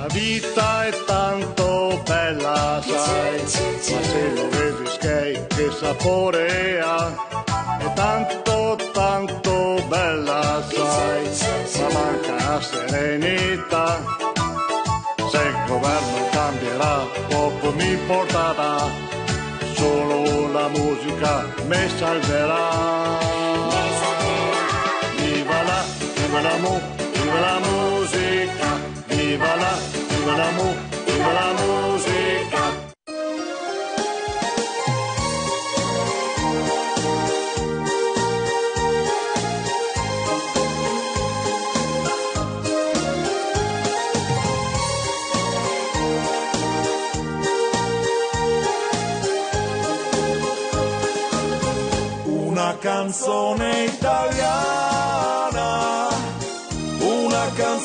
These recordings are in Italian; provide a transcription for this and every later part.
La vita è tanto bella, sai, ma se lo vedi skate che sapore ha. È tanto, tanto bella, sai, ma manca la serenità. Se il governo cambierà, poco mi importerà, solo la musica mi salverà. Viva la, viva la viva la, viva la viva la musica. Una canzone italiana,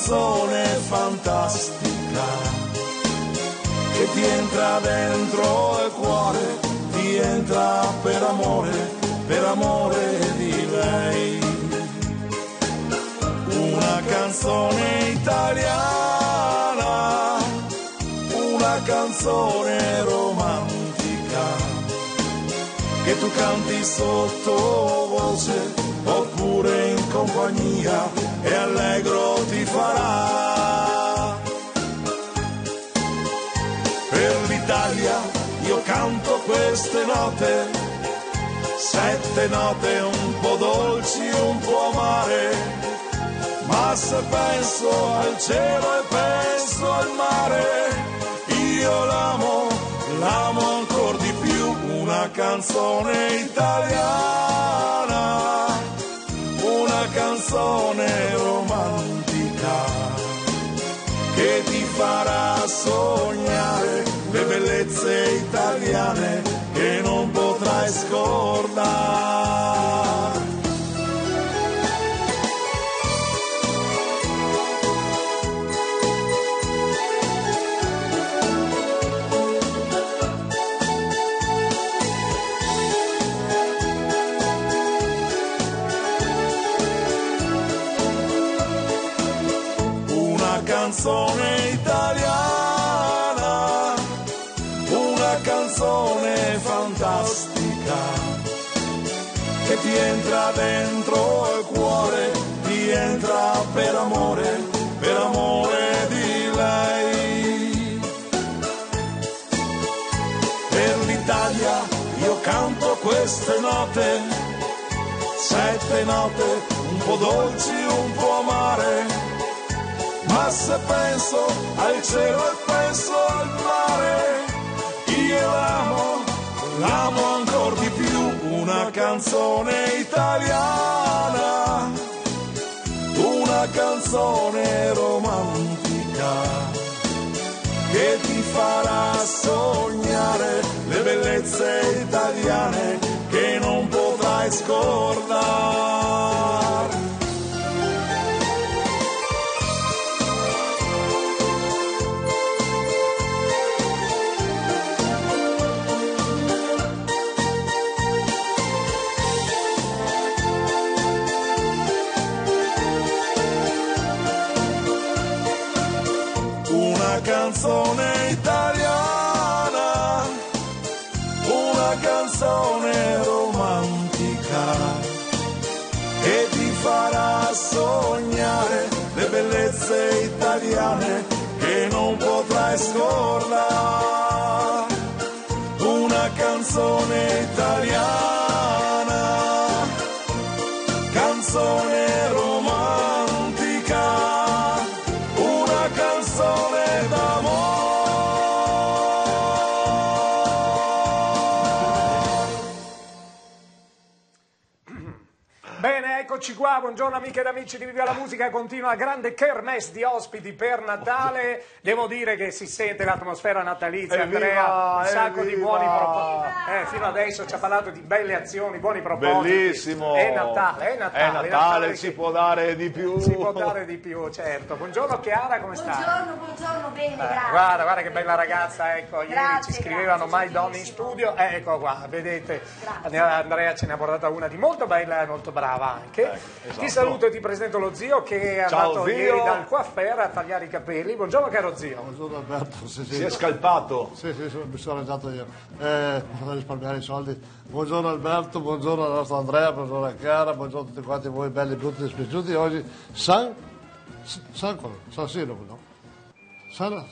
canzone fantastica che ti entra dentro il cuore, ti entra per amore, per amore di lei. Una canzone italiana, una canzone romantica che tu canti sottovoce oppure in compagnia e allegro ti farà. Per l'Italia io canto queste note, sette note un po' dolci, un po' amare, ma se penso al cielo e penso al mare, io l'amo, l'amo ancora di più, una canzone italiana, canzone romantica che ti farà sognare le bellezze italiane che non potrai scordare. Entra dentro il cuore, ti entra per amore, per amore di lei. Per l'Italia io canto queste note, sette note, un po' dolci, un po' amare ma se penso al cielo e penso al mare, io l'amo, l'amo ancora di più, una canzone italiana, una canzone romantica che ti farà sognare le bellezze italiane che non potrai scordare. Italiane che non potrai scordare. Una canzone italiana, qua, buongiorno amiche ed amici di Viva la Musica, continua grande kermesse di ospiti per Natale, devo dire che si sente l'atmosfera natalizia, Evviva, Andrea, un sacco di evviva. buoni propositi, eh, fino adesso ci ha parlato di belle azioni, buoni propositi, Bellissimo. è Natale, è Natale, È Natale, si che può dare di più. si può dare di più, certo, buongiorno Chiara, come stai? Buongiorno, buongiorno, bene, Eh, grazie. guarda, guarda che bella ragazza, ecco, ieri Grazie, ci scrivevano grazie, mai donne in studio, eh, ecco qua, vedete, Grazie. Andrea ce ne ha portata una di molto bella e molto brava anche. Ecco, Ti saluto e ti presento lo zio che è Ciao, andato zio. ieri dal coiffeur a tagliare i capelli. Buongiorno caro zio. Buongiorno Alberto, sì, sì. Si è scalpato. Sì, sì, sì, mi sono arrangiato io. Eh, per risparmiare i soldi. Buongiorno Alberto, buongiorno alla nostra Andrea, buongiorno a Chiara, buongiorno a tutti quanti voi belli, brutti e dispiaciuti. Oggi San... San? San Siro, no? San...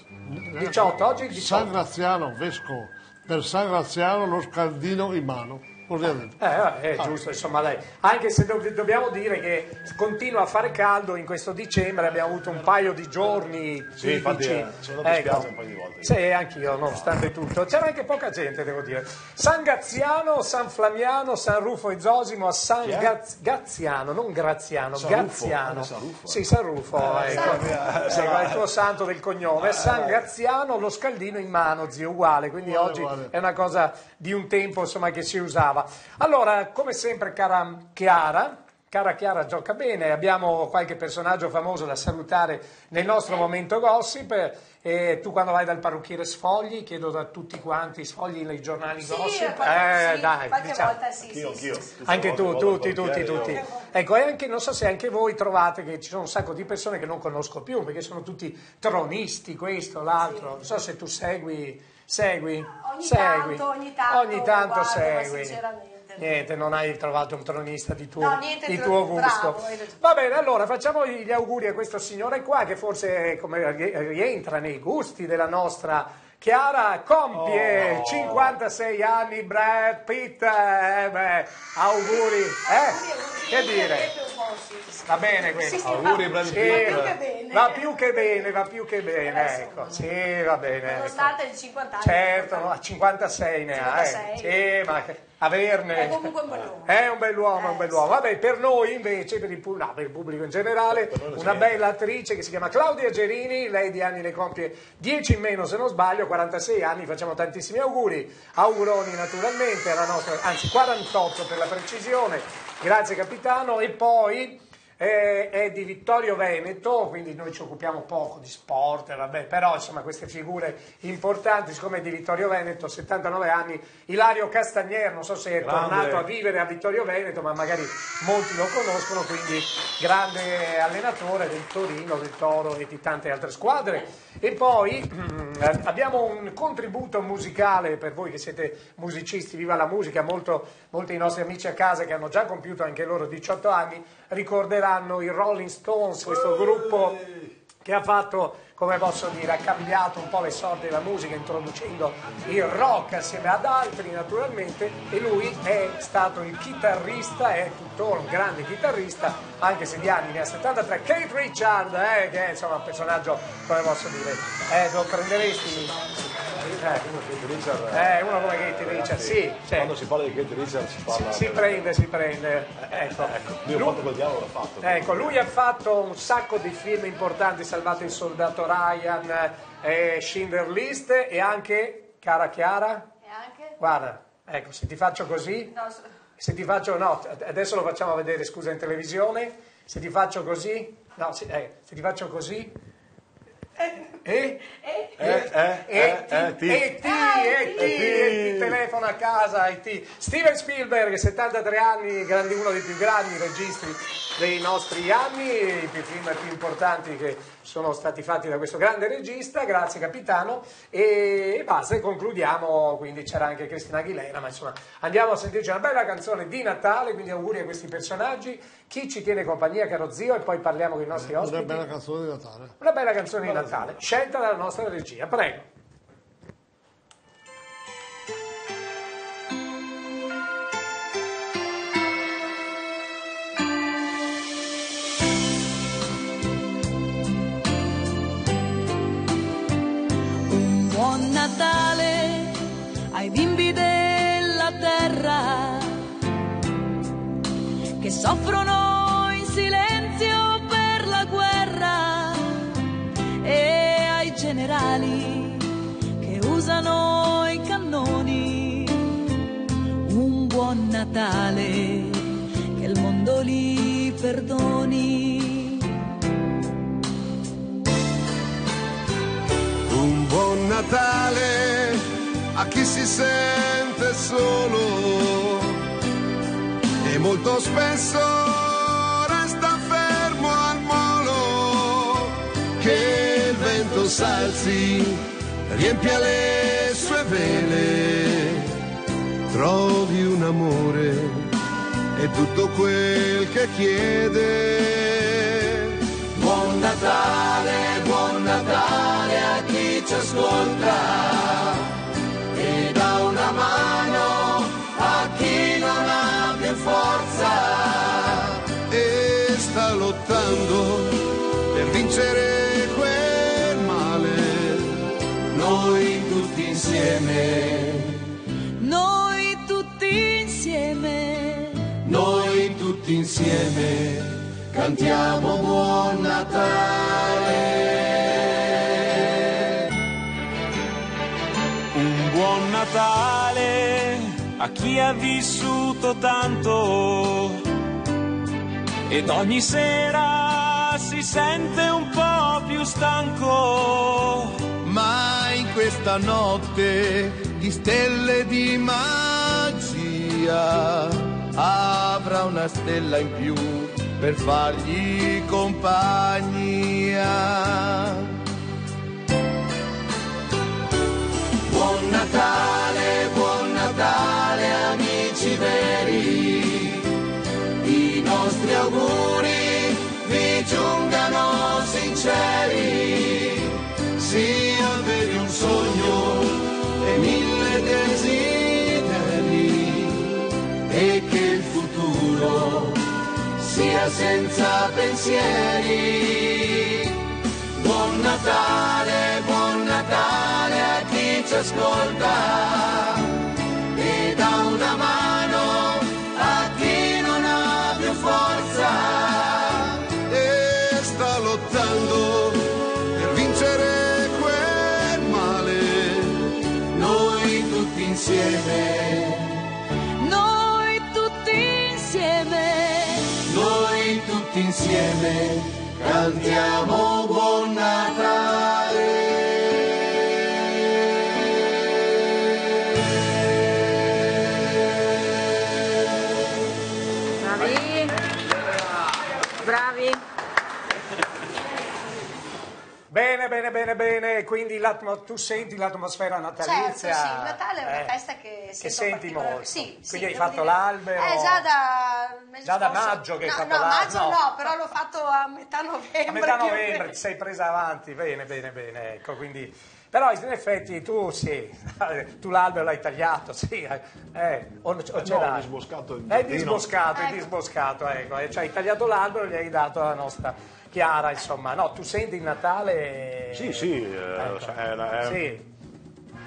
18, oggi il 18. San Graziano, vescovo. Per San Graziano lo scaldino in mano. Detto. Eh, eh, è giusto, insomma, dai. Anche se do- dobbiamo dire che continua a fare caldo in questo dicembre, abbiamo avuto un paio di giorni Sì, infatti, eh, sono andato spiaggia un paio di volte. Sì, anch'io, nonostante tutto. C'era anche poca gente, devo dire. San Gaziano, San Flamiano, San Rufo e Zosimo a San? Gaz- Gaziano, non Graziano, San Rufo? Gaziano. Ah, San Rufo. Sì, San Rufo, ecco. Sì, è il tuo santo del cognome. San Gaziano, lo scaldino in mano, zio, uguale. Quindi Uguale, oggi uguale. è una cosa di un tempo insomma, che si usava. Allora, come sempre, cara Chiara. Cara Chiara gioca bene, abbiamo qualche personaggio famoso da salutare nel nostro momento gossip. E tu quando vai dal parrucchiere sfogli, chiedo da tutti quanti, sfogli nei giornali Sì, gossip. qualche, Eh, sì, dai, qualche diciamo. volta sì, Anch'io, sì, anch'io. sì, Anche tu, tutti, tutti, tutti. io- Ecco, e anche, non so se anche voi trovate che ci sono un sacco di persone che non conosco più, perché sono tutti tronisti, questo, l'altro. Non so se tu segui, segui, Ogni segui. tanto, ogni tanto Ogni tanto guardo, segui. Niente, non hai trovato un tronista di tuo, No, niente di tuo gusto. bravo. Va bene, allora facciamo gli auguri a questo signore qua che forse come, rientra nei gusti della nostra Chiara, compie Oh. 56 anni, Brad Pitt, eh, beh, auguri, eh? Che dire? Va bene questo. Sì, sì, Auguri, va- Brad Sì, Pitt. più che bene. va più che bene, va più che bene, ecco. Sì, va bene. ecco. Nonostante il 50 anni. Certo, a 56 ne ha, eh. 56. Sì, ma averne... È comunque un bell'uomo. È un bell'uomo, è un Eh, bell'uomo. Vabbè, per noi invece, per il, no, per il pubblico in generale, una bella attrice che si chiama Claudia Gerini, lei di anni ne compie 10 in meno se non sbaglio, 46 anni, facciamo tantissimi auguri, auguroni naturalmente, alla nostra, anzi 48 per la precisione, grazie capitano, e poi... eh, È di Vittorio Veneto, quindi noi ci occupiamo poco di sport, vabbè, però insomma queste figure importanti, siccome è di Vittorio Veneto, 79 anni, Ilario Castagnier, non so se è Grande. tornato a vivere a Vittorio Veneto, ma magari molti lo conoscono, quindi grande allenatore del Torino, del Toro e di tante altre squadre. E poi mm, abbiamo un contributo musicale per voi che siete musicisti, viva la musica, molto, molti nostri amici a casa che hanno già compiuto anche loro 18 anni ricorderanno i Rolling Stones, questo gruppo che ha fatto, come posso dire, ha cambiato un po' le sorti della musica introducendo il rock assieme ad altri naturalmente e lui è stato il chitarrista, è tuttora un grande chitarrista, anche se di anni ne ha 73, Kate Richard, eh, che è insomma un personaggio, come posso dire, eh, lo prenderesti... Eh, Kate Richard, eh, uno come Kate Richard, sì, Quando si parla di Kate Richard si parla... si prende, si prende. Ecco. Lui ha Lui- fatto quel diavolo l'ha fatto. Ecco, lui ha fatto un sacco di film importanti, Salvato il soldato Ryan, eh, Schindler List e anche, cara Chiara, E anche? guarda, ecco, se ti faccio così, No, se ti faccio, no, adesso lo facciamo vedere, scusa, in televisione, se ti faccio così, no, se, eh, se ti faccio così, e... Eh, eh, eh, ti, eh, e ti, telefono a casa, e ti. Steven Spielberg, 73 anni, grandi- uno dei più grandi registri dei nostri anni, i più film più importanti che sono stati fatti da questo grande regista, grazie capitano, e basta, e concludiamo, quindi c'era anche Cristina Aguilera, ma insomma andiamo a sentirci una bella canzone di Natale, quindi auguri a questi personaggi, chi ci tiene compagnia caro zio e poi parliamo con i nostri Una ospiti. bella canzone di Natale. Una bella canzone di Natale, scelta dalla nostra regia, prego. Soffrono in silenzio per la guerra e ai generali che usano i cannoni. Un buon Natale che il mondo li perdoni. Un buon Natale a chi si sente solo molto spesso resta fermo al molo. Che il vento s'alzi, riempie le sue vele, trovi un amore e tutto quel che chiede. Buon Natale, buon Natale a chi ci ascolta. Sta lottando per vincere quel male. Noi tutti insieme, Noi tutti insieme. noi tutti insieme cantiamo buon Natale. Un buon Natale a chi ha vissuto tanto ed ogni sera si sente un po' più stanco. Ma in questa notte di stelle di magia avrà una stella in più per fargli compagnia. Buon Natale, buon Natale amici veri, nostri auguri vi giungano sinceri, si avveri un sogno e mille desideri e che il futuro sia senza pensieri. Buon Natale, buon Natale a chi ci ascolta insieme cantiamo buon Natale. Bene, bene, bene. Quindi l'atmo- tu senti l'atmosfera natalizia? Certo, sì, il Natale è una eh, festa che, che senti molto. Sì, sì, Quindi hai devo fatto dire- l'albero? Eh, già da Già da maggio che hai no, fatto no, l'albero? maggio No. no, però l'ho fatto a metà novembre. A metà novembre ti sei presa avanti, bene, bene, bene, ecco, quindi... Però in effetti tu sì, tu l'albero l'hai tagliato, sì, eh, o, o ce no, l'hai? disboscato il È giardino. disboscato, è Ecco. disboscato, ecco, eh, cioè hai tagliato l'albero e gli hai dato alla nostra Chiara, insomma, no, tu senti il Natale... Sì, sì, eh, Ecco. è una- è- Sì.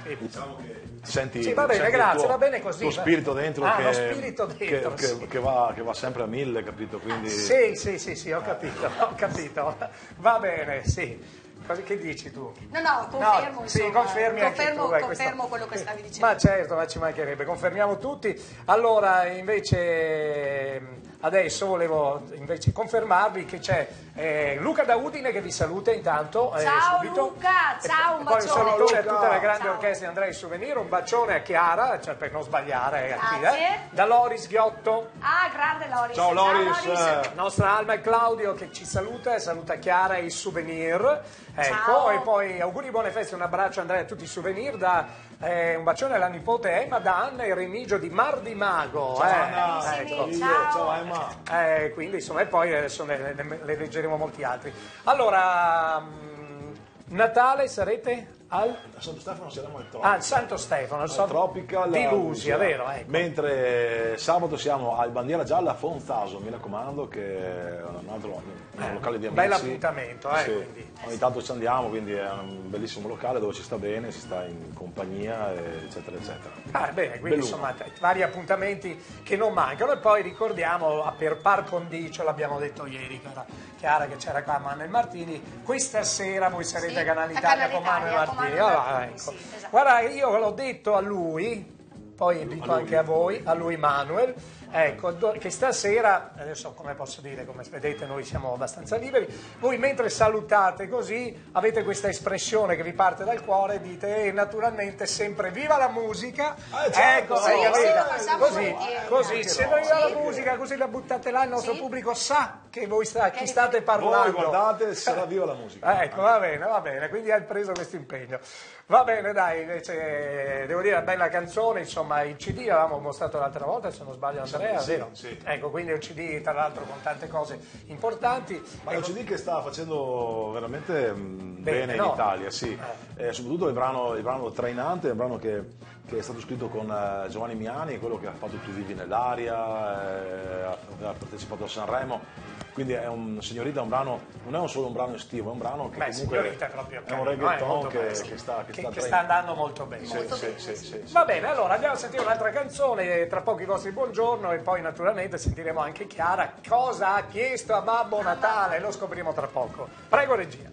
Sì. diciamo che senti, Sì, va bene, senti il grazie, tuo- va bene così, va. spirito dentro, Ah, che, lo spirito dentro, che- che- sì. che va, che va sempre a mille, capito? Quindi Sì, sì, sì, sì, ho capito, ho capito. Va bene, sì. Che dici tu? No, no, confermo, No, sì, confermi anche confermo- tu, eh, confermo questo- quello che stavi dicendo. Ma certo, ma ci mancherebbe, confermiamo tutti. Allora, invece, adesso volevo invece confermarvi che c'è eh, Luca da Udine che vi saluta intanto. eh, Ciao, subito. Luca, E ciao, poi- un poi un bacione. salutone a Ciao, tutta la grande Ciao. orchestra di Andrei Souvenir, un bacione a Chiara, cioè per non sbagliare a chi, Grazie. eh. Da Loris Ghiotto. Ah, grande Loris. Ciao Loris, La nostra Alma e Claudio che ci saluta e saluta Chiara e i souvenir. Ecco, Ciao. e poi auguri buone feste, un abbraccio Andrea a tutti i souvenir, da, eh, un bacione alla nipote Emma da Anna e Remigio di Mar di Mago. Ciao eh. Anna, Ecco. ciao. ciao Emma. Eh, quindi insomma, e poi adesso ne, ne- ne leggeremo molti altri. Allora, mm, Natale sarete al, A Santo Stefano saremo al Tropical. al Santo Stefano, al so- Tropical di Lusia, vero? Ecco. Mentre sabato siamo al Bandiera Gialla a Fonzaso, mi raccomando, che è un altro un Eh, locale di un amici. bel appuntamento, eh, Sì. quindi. Ogni tanto ci andiamo, quindi è un bellissimo locale dove ci sta bene, si sta in compagnia, eccetera, eccetera. Ah, bene, quindi Belluno. insomma vari appuntamenti che non mancano e poi ricordiamo per par condicio, l'abbiamo detto ieri, cara Chiara che c'era qua Manuel Martini, questa sera voi sarete Sì, a Canale a Italia Canale con Manuel Italia, Martini. Ah, Martini, ecco. sì, esatto. Guarda, io l'ho detto a lui, poi dico anche a voi, a lui Manuel, ecco, che stasera, adesso come posso dire, come vedete noi siamo abbastanza liberi, voi mentre salutate così avete questa espressione che vi parte dal cuore, dite e naturalmente sempre viva la musica, Ah, certo, ecco, sì, sì, facciamo così, così, Anche se no. viva la Sì. musica così la buttate là, il nostro Sì. pubblico sa che voi sta, chi Che- state Voi parlando. guardate, sarà viva la musica. Ah, ecco, va bene, va bene, quindi hai preso questo impegno. Va bene, dai, invece devo dire, bella canzone, insomma, il CD l'avevamo mostrato l'altra volta, se non sbaglio Andrea, Sì, vero? sì. Ecco, quindi è un CD tra l'altro con tante cose importanti. Ma è un CD che sta facendo veramente mm, Bene, bene, no? in Italia, sì. Eh, soprattutto il brano, il brano Trainante è un brano che, che è stato scritto con eh, Giovanni Miani, quello che ha fatto Tu vivi nell'aria, eh, ha, partecipato a Sanremo. Quindi è un signorita, un brano, non è un solo un brano estivo, è un brano che Beh, comunque signorita è proprio è un eh, reggaeton molto che, bello. che sta, che che, sta che sta andando molto bene. Sì, sì, sì, sì, sì. Va bene, allora andiamo a sentire un'altra canzone, tra poco i vostri buongiorno e poi naturalmente sentiremo anche Chiara cosa ha chiesto a Babbo Natale, lo scopriremo tra poco. Prego regia.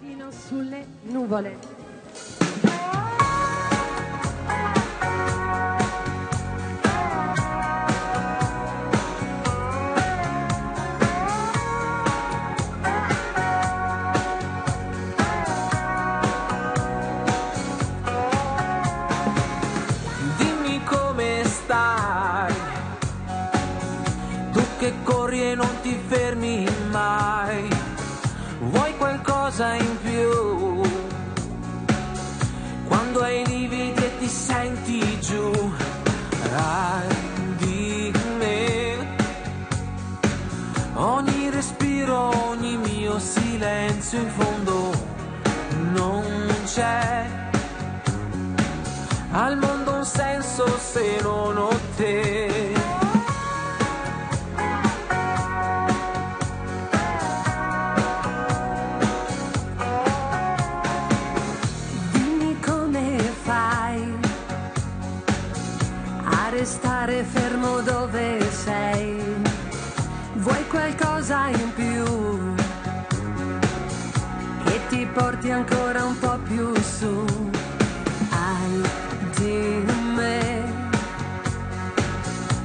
Fino sulle nuvole. Che corri e non ti fermi mai, vuoi qualcosa in più, quando hai lividi e ti senti giù, dai di me, ogni respiro, ogni mio silenzio in fondo non c'è. Al mondo un senso se non ho te. Qualcosa in più che ti porti ancora un po' più su al di me.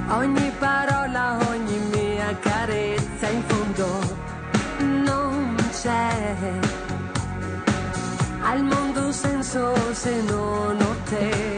Ogni parola, ogni mia carezza in fondo non c'è al mondo un senso se non ho te.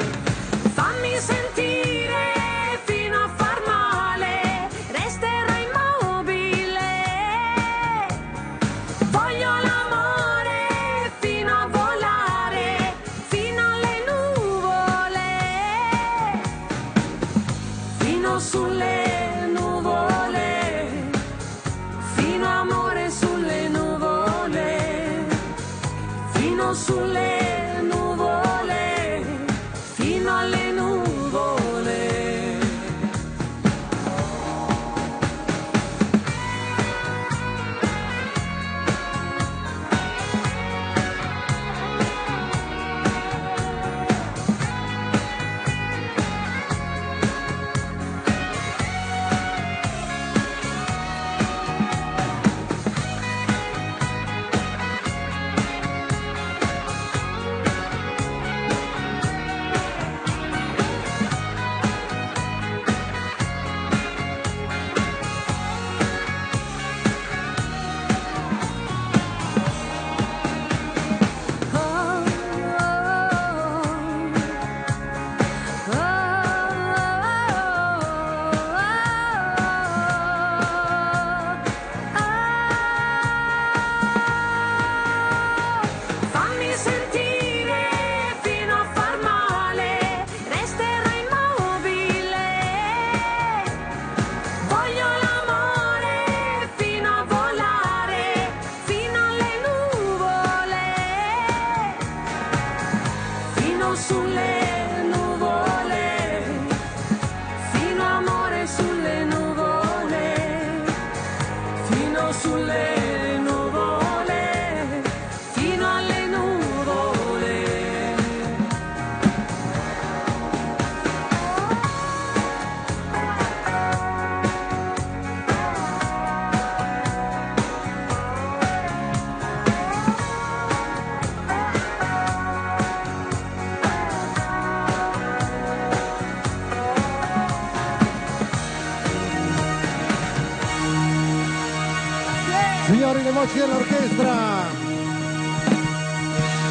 Le voci dell'orchestra.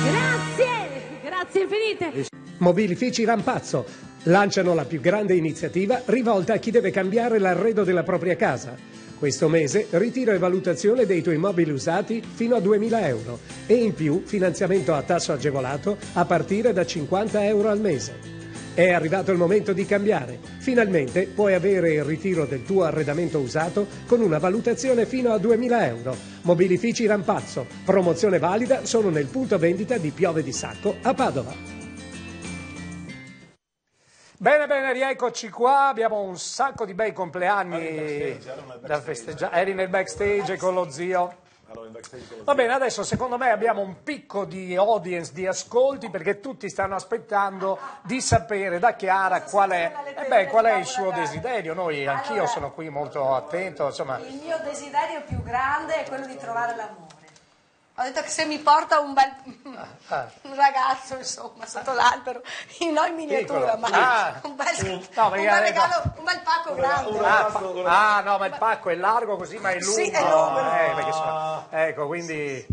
Grazie, grazie infinite. Mobilifici Rampazzo lanciano la più grande iniziativa rivolta a chi deve cambiare l'arredo della propria casa. Questo mese ritiro e valutazione dei tuoi mobili usati fino a 2.000 euro e in più finanziamento a tasso agevolato a partire da 50 euro al mese. È arrivato il momento di cambiare. Finalmente puoi avere il ritiro del tuo arredamento usato con una valutazione fino a 2.000 euro. Mobilifici Rampazzo. Promozione valida solo nel punto vendita di Piove di Sacco a Padova. Bene, bene, rieccoci qua. Abbiamo un sacco di bei compleanni da festeggiare. Eri nel backstage con lo zio. Va bene, adesso secondo me abbiamo un picco di audience, di ascolti, perché tutti stanno aspettando di sapere da Chiara qual è, eh beh, qual è il suo desiderio. Noi, anch'io sono qui molto attento, insomma. Il mio desiderio più grande è quello di trovare l'amore. Ho detto che se mi porta un bel Ah. un ragazzo, insomma, sotto l'albero, in noi miniatura, Piccolo. ma Ah. un bel, No, un bel regalo, un bel pacco grande. Ah, pa- ah, no, ma il pacco è largo così, ma è lungo. Sì, è lungo. Eh, perché insomma, ecco, quindi...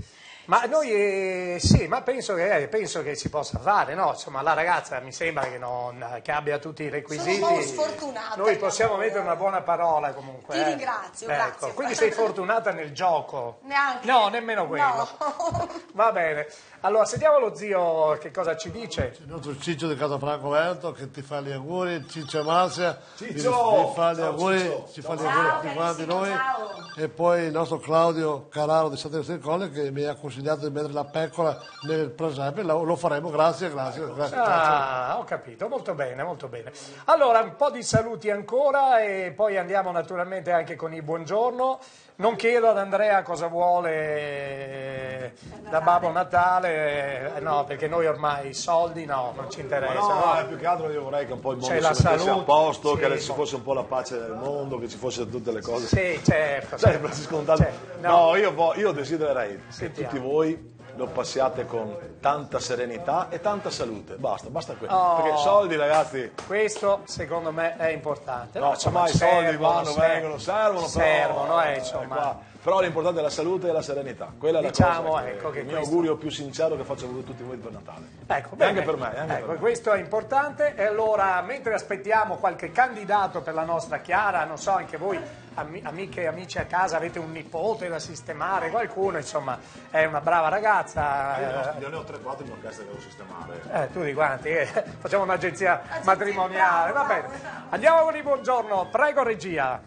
Ma noi, eh, sì, ma penso che, eh, penso che si possa fare, no? Insomma, la ragazza mi sembra che, non, che abbia tutti i requisiti. Sono un po' sfortunata. Noi possiamo mettere una buona parola comunque. Ti eh. ringrazio, Ecco, grazie. Quindi sei fortunata nel gioco? Neanche. No, nemmeno quello. No. Va bene. Allora, sentiamo lo zio che cosa ci dice. Il nostro Ciccio di Casafranco Vento che ti fa gli auguri, Ciccio Marcia Ciccio! ti, ti fa gli Ciao, auguri, Ciccio. ci fa gli Ciao, auguri a tutti quanti noi ciao. e poi il nostro Claudio Cararo di Santa Teresa del Colle che mi ha consigliato di mettere la pecora nel presepe, lo, faremo, grazie, grazie, grazie. grazie. Ah, ho capito, molto bene, molto bene. Allora, un po' di saluti ancora e poi andiamo naturalmente anche con il buongiorno. Non chiedo ad Andrea cosa vuole da Babbo Natale, eh, no, perché noi ormai i soldi no, non ci Ma interessa. no, no. eh, più che altro io vorrei che un po' il mondo C'è si mettesse salute, a posto, sì, che ci fosse un po' la pace nel mondo, che ci fossero tutte le cose. Sì, certo. Sai, certo. Cioè, no, io, io desidererei che tutti voi lo passiate con tanta serenità e tanta salute. Basta, basta questo. Oh. Perché soldi, ragazzi, Questo secondo me è importante. no, insomma, ormai i soldi servono, vanno, vengono, servono, servono, però, eh, eh, insomma. Però l'importante è la salute e la serenità. Quella è la Diciamo, cosa ecco, che il mio questo- augurio più sincero che faccio a tutti voi per Natale. Ecco, bene. anche per me, anche Ecco, per me. questo è importante. E allora, mentre aspettiamo qualche candidato per la nostra Chiara, non so, anche voi, ami- amiche e amici a casa, avete un nipote da sistemare, qualcuno, insomma, è una brava ragazza. Io ne ho 3-4 in orchestra che devo sistemare. Eh, eh, tu di quanti? Eh, facciamo un'agenzia matrimoniale, va bene. Andiamo con il buongiorno, prego regia.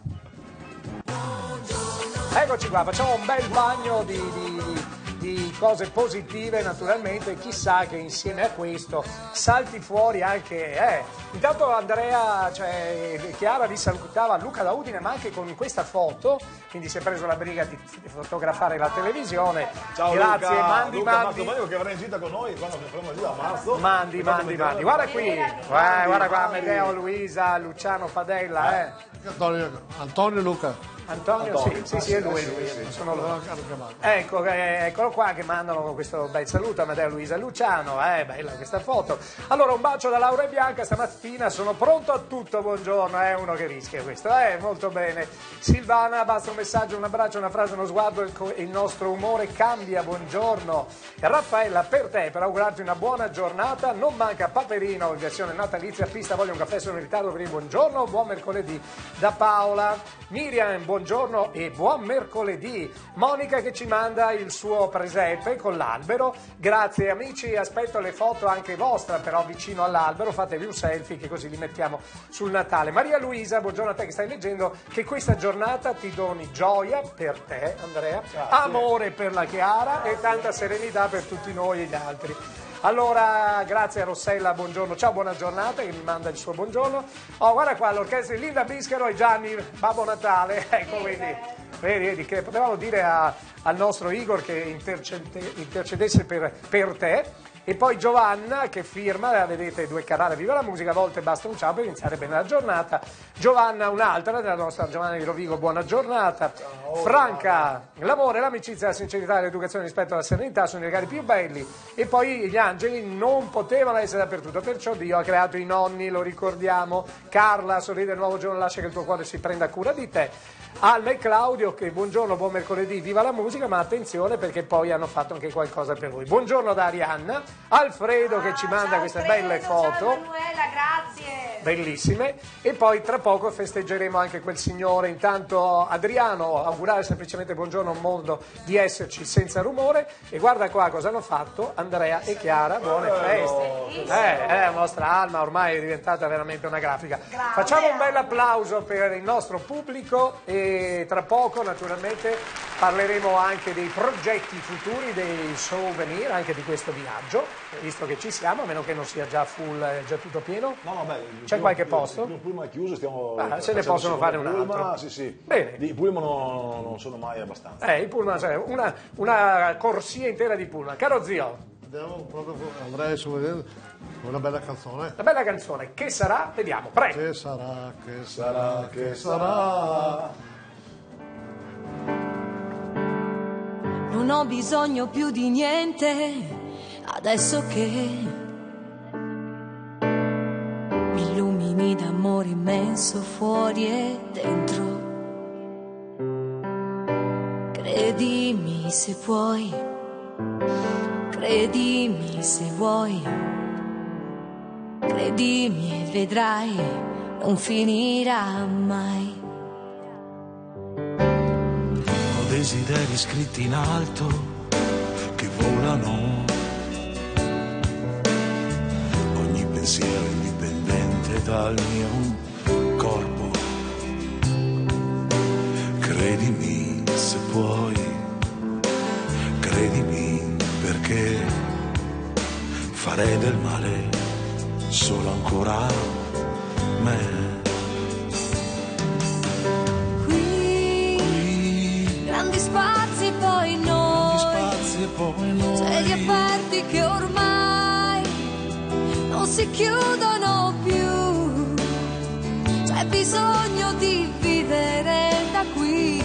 Eccoci qua, facciamo un bel bagno di, di- di cose positive naturalmente, chissà che insieme a questo salti fuori anche... Eh. Intanto Andrea, cioè Chiara vi salutava Luca da Udine, ma anche con questa foto, quindi si è preso la briga di fotografare la televisione. Ciao Grazie, Luca, mandi, Luca mandi. Marzo che verrà in gita con noi quando faremo gita a marzo. Mandi, E mandi, mandi. Guarda qui, guarda, guarda qua, mandi. Amedeo, Luisa, Luciano Padella, eh. Antonio, Antonio Luca. Antonio, Antonio, sì, sì, sì, è lui, lui, sono loro. Ecco, eh, eccolo qua che mandano questo bel saluto a Amedeo Luisa Luciano, eh, bella questa foto. Allora un bacio da Laura e Bianca, stamattina sono pronto a tutto, buongiorno, è uno che rischia questo, eh, molto bene. Silvana, basta un messaggio, un abbraccio, una frase, uno sguardo, il, il nostro umore cambia, buongiorno. Raffaella, per te, per augurarti una buona giornata, non manca Paperino, in versione natalizia, pista, voglio un caffè, sono in ritardo per il buongiorno, buon mercoledì da Paola. Miriam, buongiorno e buon mercoledì. Monica che ci manda il suo presepe con l'albero. Grazie amici, aspetto le foto anche vostre però vicino all'albero, fatevi un selfie che così li mettiamo sul Natale. Maria Luisa, buongiorno a te che stai leggendo, che questa giornata ti doni gioia per te Andrea, amore per la Chiara e tanta serenità per tutti noi e gli altri. Allora, grazie a Rossella, buongiorno, ciao, buona giornata, che mi manda il suo buongiorno. Oh, guarda qua, l'orchestra di Linda Bischero e Gianni Babbo Natale, ecco, vedi, vedi, vedi, che potevamo dire a- al nostro Igor che intercede- intercedesse per, per te. E poi Giovanna che firma, vedete due canali Viva la musica, a volte basta un ciao per iniziare bene la giornata. Giovanna un'altra, della nostra Giovanna di Rovigo, buona giornata. Franca, l'amore, l'amicizia, la sincerità, l'educazione, il rispetto e la serenità sono i regali più belli. E poi gli angeli non potevano essere dappertutto, perciò Dio ha creato i nonni, lo ricordiamo. Carla, sorride il nuovo giorno, lascia che il tuo cuore si prenda cura di te. Alma e Claudio, che buongiorno, buon mercoledì, viva la musica. ma attenzione perché poi hanno fatto anche qualcosa per voi. Buongiorno da Arianna, Alfredo che ci manda Ciao, queste Alfredo, belle ciao, foto. Emanuela, grazie. Bellissime e poi tra poco festeggeremo anche quel signore. Intanto Adriano, augurare semplicemente buongiorno a un mondo di esserci senza rumore e guarda qua cosa hanno fatto Andrea e Chiara, buone feste. Eh, eh, la nostra Alma ormai è diventata veramente una grafica. Facciamo un bel applauso per il nostro pubblico e tra poco naturalmente parleremo anche dei progetti futuri, dei souvenir, anche di questo viaggio, visto che ci siamo, a meno che non sia già full, eh, già tutto pieno. No, no, beh, C'è qualche posto? Il pullman è chiuso, stiamo. Ah, se ne possono fare un altro. pullman, Sì, sì. Bene. Di pullman non, non sono mai abbastanza. Eh, i pullman, cioè, una, una corsia intera di pullman. Caro zio, Andiamo proprio, andrei su vedere una bella canzone. una bella canzone, che sarà? Vediamo, prego. Che sarà, che sarà, che sarà. Non ho bisogno più di niente adesso che mi illumini d'amore immenso fuori e dentro. Credimi se puoi, credimi se vuoi, credimi e vedrai, non finirà mai. Desideri scritti in alto che volano. Ogni pensiero indipendente dal mio corpo. Credimi se puoi, credimi perché farei del male solo ancora a me. Poi noi. cieli aperti che ormai non si chiudono più. C'è bisogno di vivere da qui.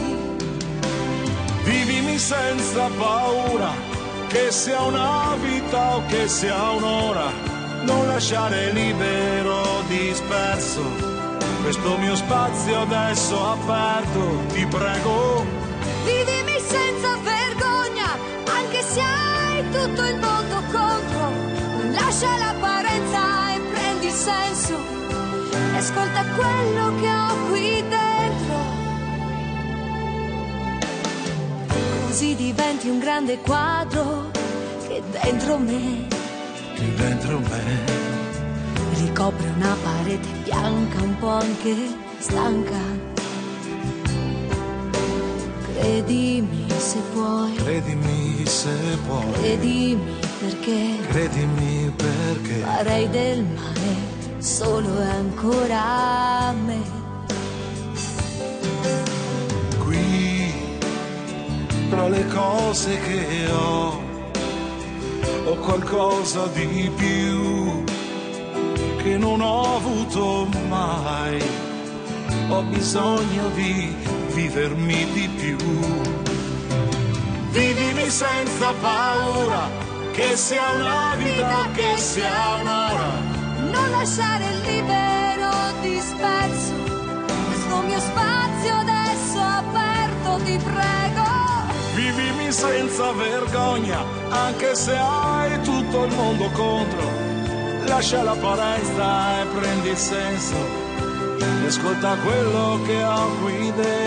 Vivimi senza paura, che sia una vita o che sia un'ora, non lasciare libero, disperso, questo mio spazio adesso aperto, ti prego. Tutto il mondo contro. Lascia l'apparenza e prendi il senso. E ascolta quello che ho qui dentro. Così diventi un grande quadro che dentro me Che dentro me ricopre una parete bianca, un po' anche stanca. Credimi se puoi. credimi se puoi, Credimi perché credimi perché farei del male solo e ancora a me. qui tra le cose che ho ho qualcosa di più che non ho avuto mai ho bisogno di vivermi di più vivimi senza paura che sia una vita che sia un'ora Non lasciare libero disperso questo mio spazio adesso aperto, ti prego. Vivimi senza vergogna, anche se hai tutto il mondo contro. Lascia l'apparenza e prendi il senso. Ascolta quello che ho qui dentro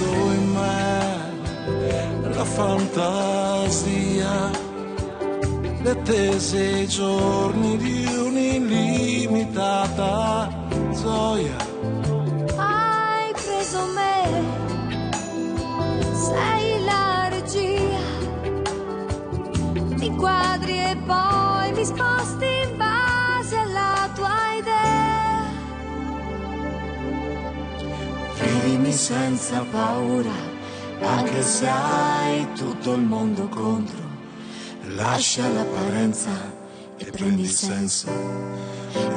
aperto in me la fantasia. Le attese i giorni di un'illimitata gioia. Hai preso me, sei la regia. Mi quadri e poi mi sposti Vivimi senza paura, anche se hai tutto il mondo contro. Lascia l'apparenza e prendi il senso.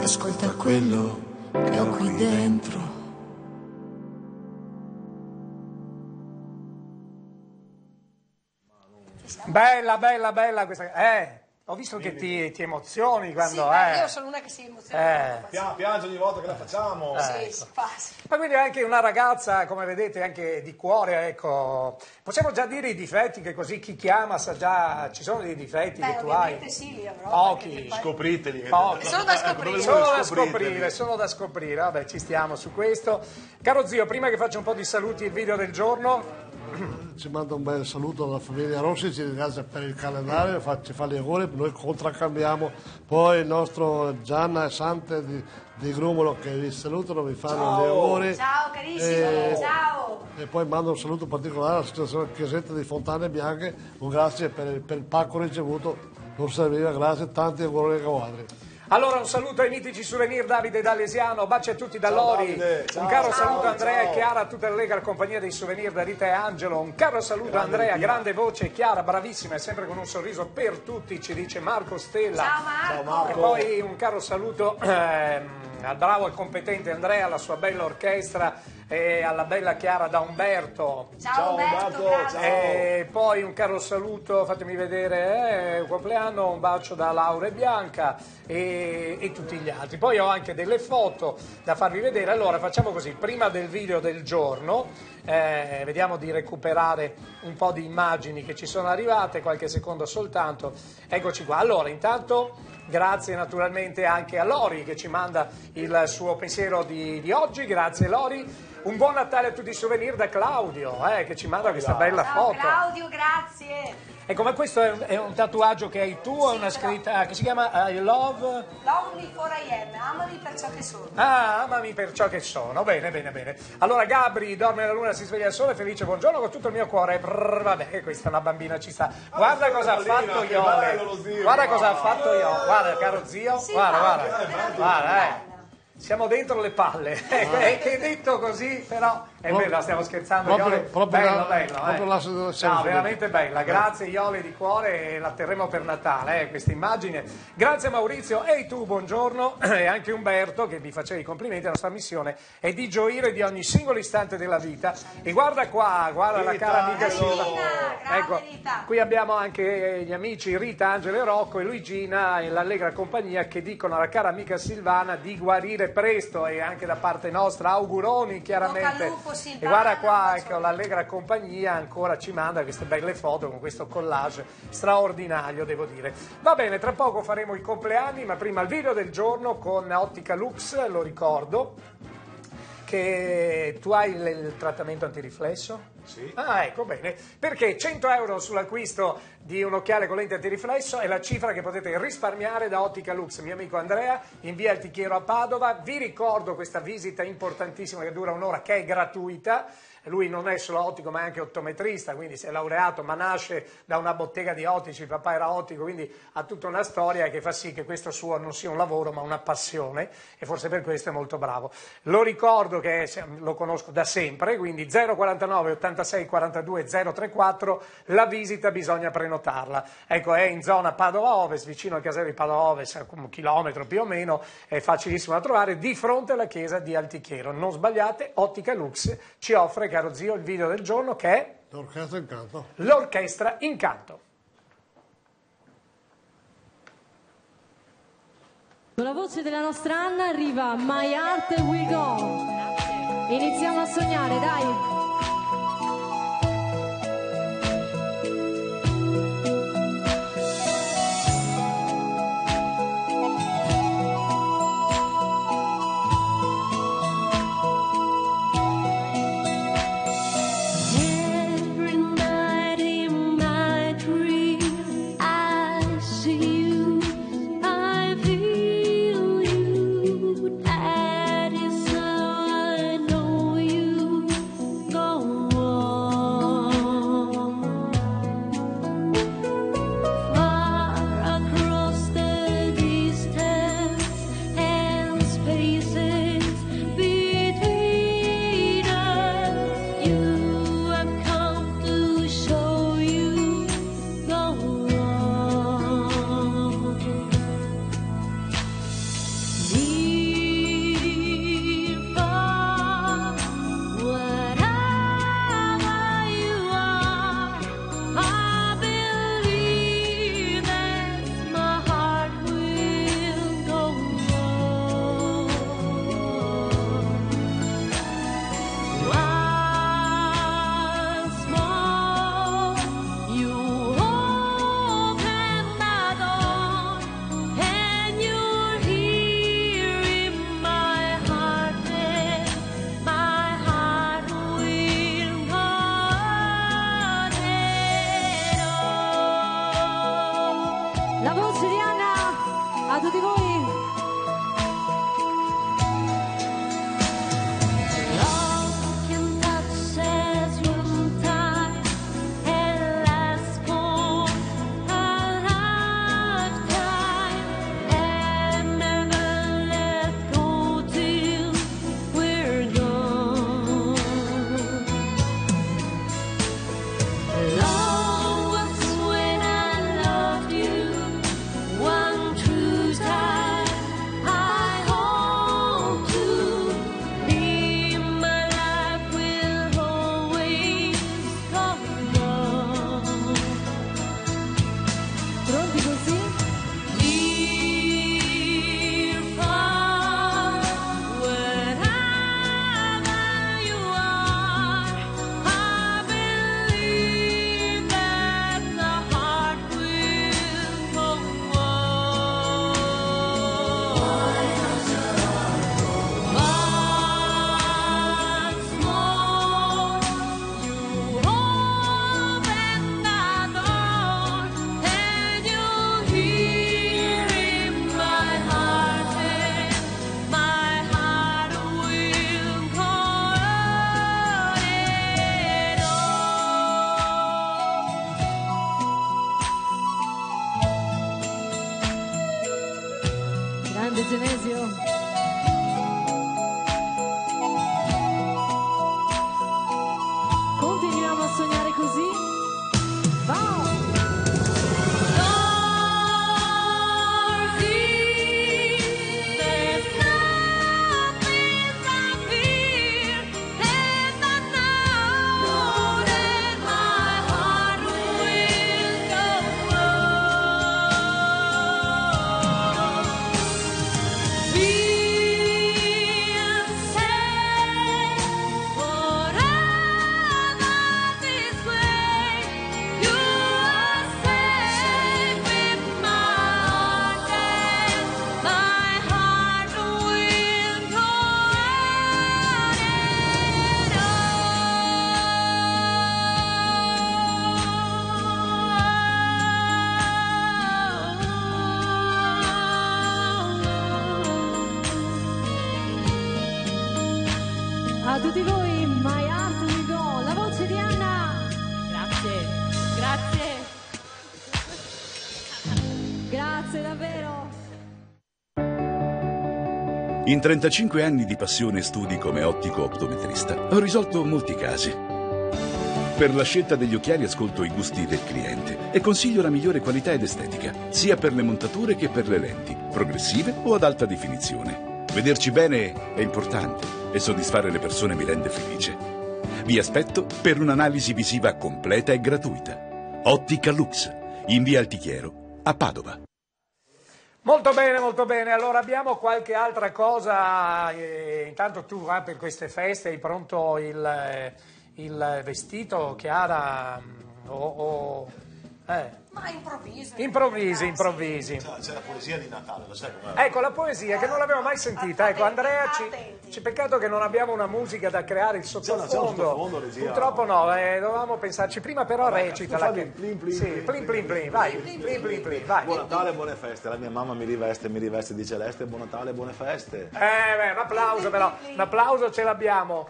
Ascolta quello che ho qui dentro. Bella, bella, bella questa. Eh, Ho visto che ti, ti emozioni Sì, quando... beh, eh. io sono una che si emoziona. Eh. Pia- piange ogni volta che la facciamo. Sì, fa, sì. Ma quindi anche una ragazza, come vedete, anche di cuore, ecco. Possiamo già dire i difetti, che così chi chiama sa già, ci sono dei difetti Beh, che tu ovviamente hai. sì, li avrò. Pochi. poi- Scopriteli. Pochi. Sono da Ecco, scoprire. Sono da scoprire, sono da scoprire, vabbè ci stiamo su questo. Caro zio, prima che faccia un po' di saluti il video del giorno, Ci manda un bel saluto alla famiglia Rossi, ci ringrazia per il calendario, fa- ci fa gli auguri, noi contraccambiamo. Poi il nostro Gianna e Sante di, di Grumolo che vi salutano, vi fanno gli auguri. Ciao carissimo, Eh, ciao. E poi mando un saluto particolare all'associazione Chiesetta di Fontane Bianche, un grazie per, il- per il pacco ricevuto, non serviva, grazie, tanti auguri ai quadri. Allora un saluto ai mitici souvenir Davide D'Alesiano, baci a tutti da Lori, Davide, un ciao. caro Ciao, saluto a Andrea e ciao. Chiara, a tutta la Lega, la compagnia dei souvenir da Rita e Angelo, un caro saluto a Andrea, grande voce, Chiara, bravissima e sempre con un sorriso per tutti, ci dice Marco Stella. Ciao Marco. E poi un caro saluto ehm, al bravo e competente Andrea, alla sua bella orchestra e alla bella Chiara da Umberto. Ciao, Umberto, grazie. E poi un caro saluto, fatemi vedere, eh, un compleanno, un bacio da Laura e Bianca e, e tutti gli altri. Poi ho anche delle foto da farvi vedere. Allora facciamo così, prima del video del giorno, eh, vediamo di recuperare un po' di immagini che ci sono arrivate, qualche secondo soltanto. Eccoci qua. Allora, intanto... Grazie naturalmente anche a Lori che ci manda il suo pensiero di, di oggi, grazie Lori. Un buon Natale a tutti i souvenir da Claudio eh, che ci manda questa bella Ciao foto. Claudio, grazie. Ecco, ma questo è un, è un tatuaggio che hai tu, è una Sì, però- scritta che si chiama I love... Love me for I am, amami per ciò che sono. Ah, amami per ciò che sono. Bene, bene, bene. Allora, Gabri dorme la luna, si sveglia il sole, felice, buongiorno con tutto il mio cuore. Brrr, vabbè, che questa è una bambina, ci sta. Guarda cosa ha bambina, fatto che Iole. bello lo zio. Guarda cosa ha fatto Iole. Guarda, caro zio. Sì, guarda, guarda, guarda. Guarda, eh. Siamo dentro le palle. È che detto così, però è Proprio- bella, stiamo scherzando. proprio- Iole. proprio bello, la- bello. proprio eh. la situazione No, veramente bella. Grazie Iole di cuore e la terremo per Natale, eh, questa immagine. Grazie Maurizio e tu, buongiorno. E anche Umberto che vi faceva i complimenti. La nostra missione è di gioire di ogni singolo istante della vita. E guarda qua, guarda la Rita, cara amica. Silva. Ecco, qui abbiamo anche gli amici Rita, Angelo e Rocco e Luigina e l'Allegra Compagnia che dicono alla cara amica Silvana di guarire presto e anche da parte nostra auguroni chiaramente. E guarda qua, ecco, l'Allegra Compagnia ancora ci manda queste belle foto con questo collage straordinario, devo dire. Va bene, tra poco faremo i compleanni, ma prima il video del giorno con Ottica Lux, lo ricordo, che tu hai il, il trattamento antiriflesso? Sì. Ah, ecco, bene. Perché 100 euro sull'acquisto di un occhiale con lente antiriflesso è la cifra che potete risparmiare da Ottica Lux. Mio amico Andrea, in via Altichiero a Padova. Vi ricordo questa visita importantissima che dura un'ora, che è gratuita. Lui non è solo ottico ma è anche ottometrista, quindi si è laureato, ma nasce da una bottega di ottici, il papà era ottico, quindi ha tutta una storia che fa sì che questo suo non sia un lavoro ma una passione e forse per questo è molto bravo. Lo ricordo che lo conosco da sempre, quindi 049 86 42 034, la visita bisogna prenotarla. Ecco, è in zona Padova Ovest, vicino al casello di Padova Ovest, un chilometro più o meno, è facilissimo da trovare, di fronte alla chiesa di Altichiero. Non sbagliate, Ottica Lux ci offre, caro zio, il video del giorno che è L'orchestra incanto. l'orchestra Incanto. Con la voce della nostra Anna arriva My Heart Will Go. Iniziamo a sognare, dai. A tutti voi, My Heart Will Go, la voce di Anna. Grazie, grazie. Grazie davvero. In 35 anni di passione e studi come ottico optometrista ho risolto molti casi. Per la scelta degli occhiali ascolto i gusti del cliente e consiglio la migliore qualità ed estetica, sia per le montature che per le lenti, progressive o ad alta definizione. Vederci bene è importante e soddisfare le persone mi rende felice. Vi aspetto per un'analisi visiva completa e gratuita. Ottica Lux, in via Altichiero, a Padova. Molto bene, molto bene. Allora abbiamo qualche altra cosa. eh, intanto tu eh, per queste feste hai pronto il, eh, il vestito, Chiara? mm, O, o- eh, Ma improvviso. improvvisi, improvvisi. C'è la poesia di Natale, lo sai com'è? Ecco la poesia che non l'avevo mai sentita. Ecco, Andrea, ci, ci peccato che non abbiamo una musica da creare il C'è un sottofondo. sottofondo. Purtroppo no, eh, dovevamo pensarci prima, però Vabbè, recita la fammi che... plin, plin, sì, plin, plin plin vai, plin plin plin, vai. Buon Natale e buone feste. La mia mamma mi riveste, mi riveste di celeste. Buon Natale e buone feste. Eh, beh, un applauso però, un applauso ce l'abbiamo.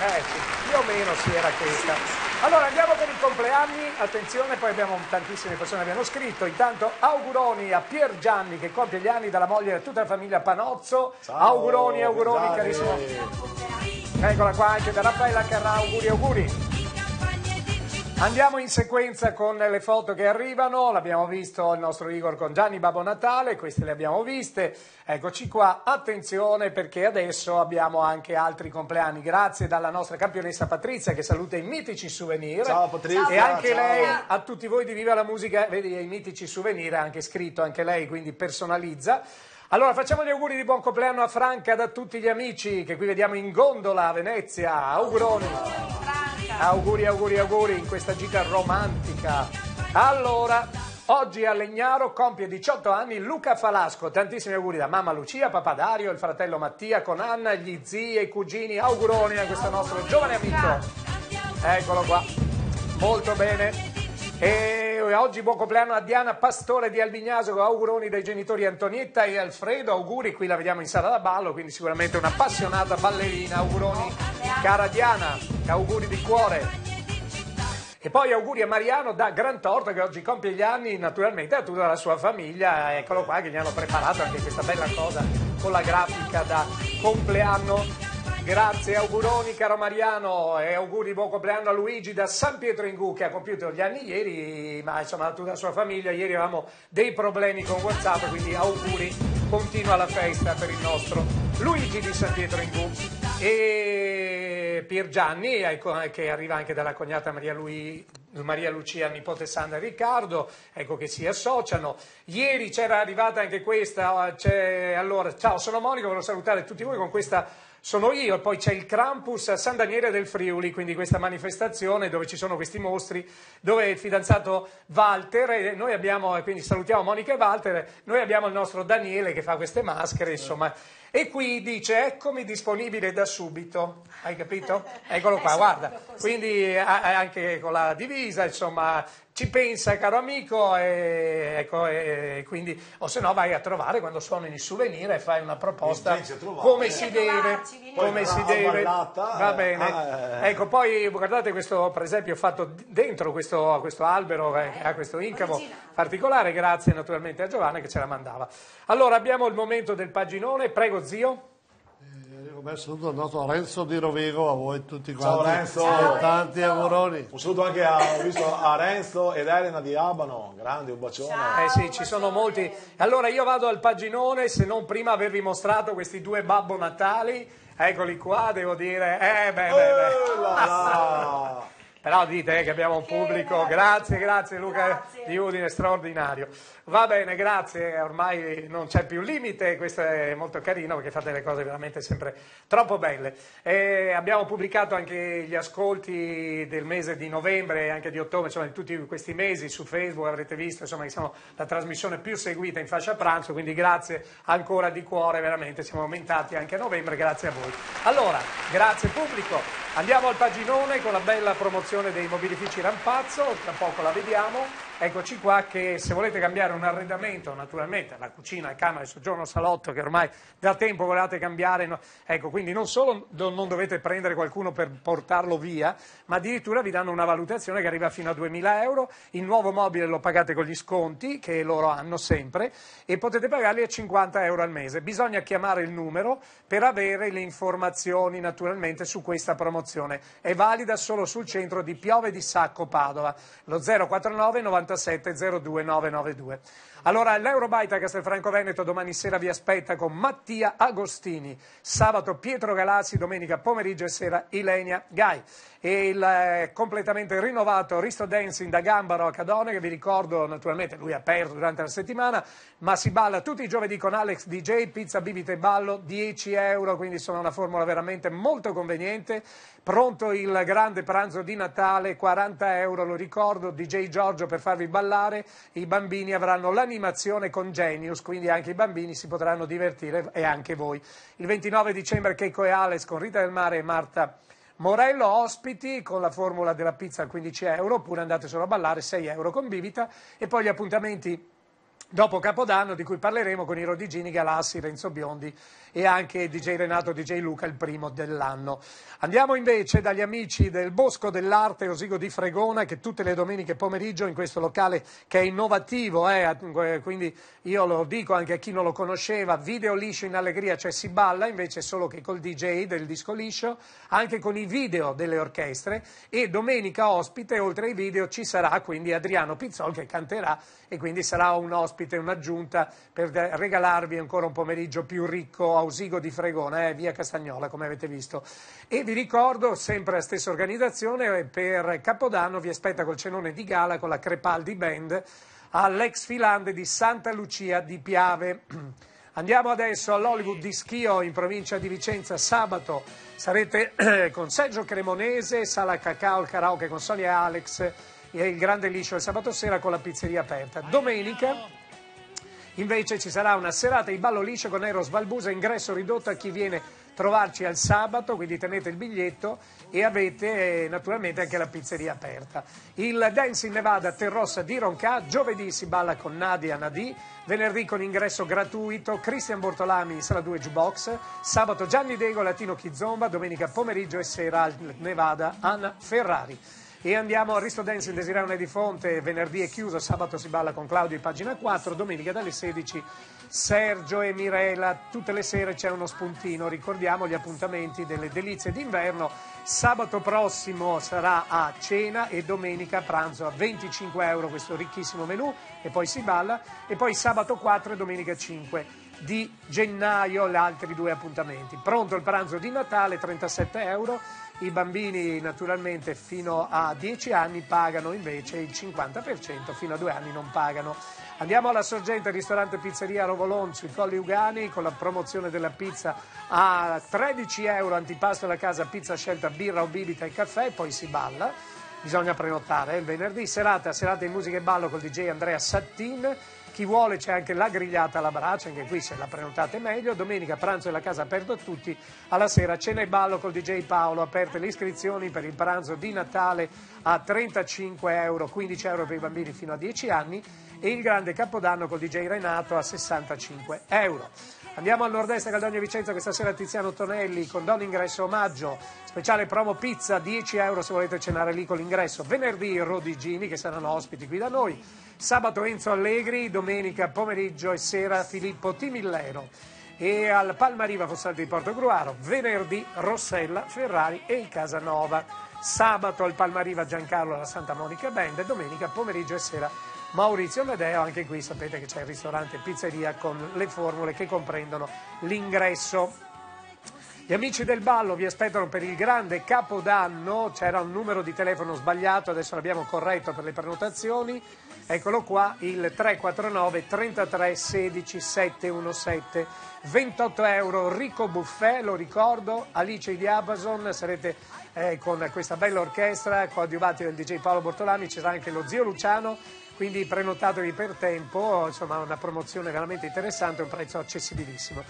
Eh sì, più o meno si era questa. Allora andiamo con i compleanni, attenzione, poi abbiamo tantissime persone che abbiamo scritto. Intanto auguroni a Pier Gianni che compie gli anni dalla moglie e da tutta la famiglia Panozzo. auguroni, auguroni, Gianni. carissimo. Eccola qua anche da Raffaella Carrà, auguri, auguri. Andiamo in sequenza con le foto che arrivano, l'abbiamo visto il nostro Igor con Gianni Babbo Natale, queste le abbiamo viste, eccoci qua, attenzione perché adesso abbiamo anche altri compleanni, grazie dalla nostra campionessa Patrizia che saluta i mitici souvenir. Ciao, Patrizia, e anche ciao. lei a tutti voi di Viva la Musica, vedi i mitici souvenir, ha anche scritto anche lei, quindi personalizza. Allora facciamo gli auguri di buon compleanno a Franca da tutti gli amici che qui vediamo in gondola a Venezia, auguroni. Auguri, auguri, auguri in questa gita romantica. Allora, oggi a Legnaro compie 18 anni Luca Falasco. Tantissimi auguri da mamma Lucia, papà Dario, il fratello Mattia con Anna, gli zii e i cugini. Auguroni a questo nostro giovane amico. Eccolo qua. Molto bene. E oggi buon compleanno a Diana Pastore di Albignasio con auguroni dai genitori Antonietta e Alfredo. Auguri, qui la vediamo in sala da ballo, quindi sicuramente un'appassionata ballerina. Auguroni, cara Diana, auguri di cuore. E poi auguri a Mariano da Gran Torto che oggi compie gli anni, naturalmente a tutta la sua famiglia. Eccolo qua che gli hanno preparato anche questa bella cosa con la grafica da compleanno. Grazie, auguroni caro Mariano e auguri buon compleanno a Luigi da San Pietro in Gu che ha compiuto gli anni ieri, ma insomma a tutta la sua famiglia. Ieri avevamo dei problemi con WhatsApp, quindi auguri, continua la festa per il nostro Luigi di San Pietro in Gu. E Pier Gianni, ecco, che arriva anche dalla cognata Maria, Lui- Maria Lucia, nipote Sandra e Riccardo, ecco che si associano. Ieri c'era arrivata anche questa, allora, ciao, sono Monica, volevo salutare tutti voi con questa sono io, poi c'è il Krampus a San Daniele del Friuli, quindi questa manifestazione dove ci sono questi mostri, dove il fidanzato Walter, e noi abbiamo, quindi salutiamo Monica e Walter, noi abbiamo il nostro Daniele che fa queste maschere, insomma. E qui dice eccomi disponibile da subito, hai capito? Eccolo qua, guarda, quindi a- a- anche con la divisa, insomma, ci pensa caro amico e, ecco, e quindi, o se no vai a trovare quando suonano i souvenir e fai una proposta a come si a deve, come si a deve, va eh, bene. eh. Ecco, poi guardate questo, per esempio, fatto dentro questo, questo albero eh, che ha questo incavo particolare, grazie naturalmente a Giovanna che ce la mandava. Allora abbiamo il momento del paginone, prego zio. Eh, Un bel saluto al nostro Renzo di Rovigo, a voi tutti Ciao, quanti. Renzo. E Ciao, tanti auguroni. Un saluto anche a, ho visto a Renzo ed Elena di Abano, grandi, un bacione. Eh sì, ci sono molti. Allora io vado al paginone, se non prima avervi mostrato questi due Babbo Natali, eccoli qua, devo dire, eh beh, beh, beh. Però dite eh, che abbiamo un pubblico, grazie, grazie Luca Grazie. di Udine, straordinario. Va bene, grazie, ormai non c'è più limite, questo è molto carino perché fate le cose veramente sempre troppo belle. E abbiamo pubblicato anche gli ascolti del mese di novembre e anche di ottobre, insomma di tutti questi mesi su Facebook, avrete visto insomma, che siamo la trasmissione più seguita in fascia pranzo, quindi grazie ancora di cuore, veramente siamo aumentati anche a novembre, grazie a voi. Allora, grazie pubblico, andiamo al paginone con la bella promozione dei mobilifici Rampazzo, tra poco la vediamo. Eccoci qua che se volete cambiare un arredamento, naturalmente la cucina, la camera, il soggiorno, il salotto che ormai da tempo volevate cambiare, no- ecco, quindi non solo non dovete prendere qualcuno per portarlo via, ma addirittura vi danno una valutazione che arriva fino a 2000 euro, il nuovo mobile lo pagate con gli sconti che loro hanno sempre e potete pagarli a 50 euro al mese. Bisogna chiamare il numero per avere le informazioni naturalmente su questa promozione. È valida solo sul centro di Piove di Sacco Padova, lo 049 97 02 992. Allora, l'Eurobyte a Castelfranco Veneto domani sera vi aspetta con Mattia Agostini, sabato Pietro Galazzi, domenica pomeriggio e sera Ilenia Gai. E il eh, completamente rinnovato Risto Dancing da Gambaro a Cadone, che vi ricordo naturalmente lui è aperto durante la settimana, ma si balla tutti i giovedì con Alex DJ, pizza, bibite e ballo, 10 euro, quindi insomma una formula veramente molto conveniente. Pronto il grande pranzo di Natale, 40 euro, lo ricordo, DJ Giorgio per farvi ballare, i bambini avranno l'animazione con Genius, quindi anche i bambini si potranno divertire e anche voi. Il 29 dicembre Checo e Alex con Rita del Mare e Marta Morello ospiti con la formula della pizza a 15 euro, oppure andate solo a ballare 6 euro con bibita e poi gli appuntamenti dopo Capodanno di cui parleremo con i Rodigini, Galassi, Renzo Biondi e anche DJ Renato, DJ Luca, il primo dell'anno. Andiamo invece dagli amici del Bosco dell'Arte Osigo di Fregona che tutte le domeniche pomeriggio in questo locale che è innovativo, eh, quindi io lo dico anche a chi non lo conosceva, video liscio in allegria, cioè si balla invece solo che col DJ del disco liscio, anche con i video delle orchestre e domenica ospite oltre ai video ci sarà quindi Adriano Pizzol che canterà e quindi sarà un ospite, un'aggiunta per regalarvi ancora un pomeriggio più ricco a Usigo di Fregona, eh, via Castagnola come avete visto. E vi ricordo, sempre la stessa organizzazione, eh, per Capodanno vi aspetta col cenone di gala con la Crepaldi Band all'ex filande di Santa Lucia di Piave. Andiamo adesso all'Hollywood di Schio in provincia di Vicenza. Sabato sarete con Sergio Cremonese, Sala Cacao, il karaoke con Sonia Alex e il grande liscio il sabato sera con la pizzeria aperta. Domenica invece ci sarà una serata di ballo liscio con Eros Valbusa, ingresso ridotto a chi viene trovarci al sabato, quindi tenete il biglietto e avete eh, naturalmente anche la pizzeria aperta. Il Dance in Nevada Terrossa di Ronca, giovedì si balla con Nadia Nadi, venerdì con ingresso gratuito, Cristian Bortolami in sala 2 Jukebox, sabato Gianni Dego Latino Kizomba, domenica pomeriggio e sera al Nevada Anna Ferrari. E andiamo a Risto Dance in Desirone di Fonte, venerdì è chiuso, sabato si balla con Claudio, pagina 4, domenica dalle 16 Sergio e Mirella, tutte le sere c'è uno spuntino, ricordiamo gli appuntamenti delle delizie d'inverno, sabato prossimo sarà a cena e domenica a pranzo a 25 euro questo ricchissimo menù. E poi si balla. E poi sabato 4 e domenica 5 di gennaio. Gli altri due appuntamenti. Pronto il pranzo di Natale, 37 euro. I bambini naturalmente fino a 10 anni pagano invece il 50%, fino a 2 anni non pagano. Andiamo alla sorgente ristorante pizzeria Rovolon sui Colli Ugani con la promozione della pizza a 13 euro, antipasto alla casa, pizza scelta, birra o bibita e caffè, poi si balla. Bisogna prenotare il venerdì, serata, serata in musica e ballo col DJ Andrea Sattin. Chi vuole c'è anche la grigliata alla brace, anche qui se la prenotate meglio. Domenica pranzo e la casa aperto a tutti. Alla sera cena e ballo col DJ Paolo. Aperte le iscrizioni per il pranzo di Natale a 35 euro, 15 euro per i bambini fino a 10 anni e il grande capodanno col DJ Renato a 65 euro. Andiamo al nord-est Caldogno Vicenza questa sera Tiziano Tonelli con don ingresso omaggio, speciale promo pizza 10 euro se volete cenare lì con l'ingresso. Venerdì Rodigini che saranno ospiti qui da noi. Sabato Enzo Allegri, domenica pomeriggio e sera Filippo Timillero. E al Palmariva Fossati di Porto Gruaro, venerdì Rossella, Ferrari e il Casanova. Sabato al Palmariva Giancarlo alla Santa Monica Band e domenica pomeriggio e sera Maurizio Medeo, anche qui sapete che c'è il ristorante pizzeria con le formule che comprendono l'ingresso. Gli amici del ballo vi aspettano per il grande capodanno, c'era un numero di telefono sbagliato, adesso l'abbiamo corretto per le prenotazioni, eccolo qua, il 349 33 16 717, 28 euro, ricco buffet, lo ricordo, Alice di Diapason, sarete eh, con questa bella orchestra, coadiuvati dal DJ Paolo Bortolami, c'era anche lo zio Luciano, quindi prenotatevi per tempo, insomma una promozione veramente interessante, un prezzo accessibilissimo.